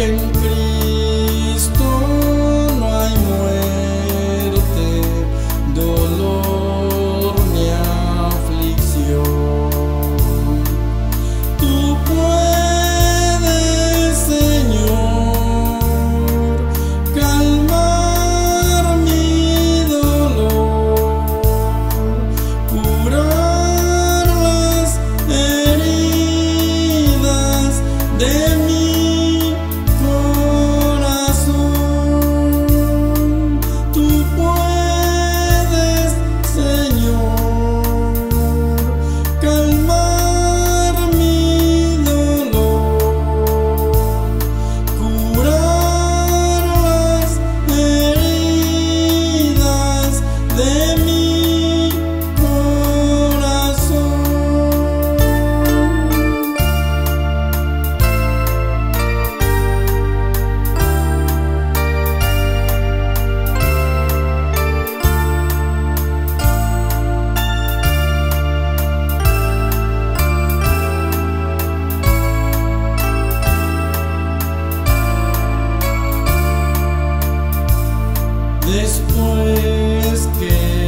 quien Después que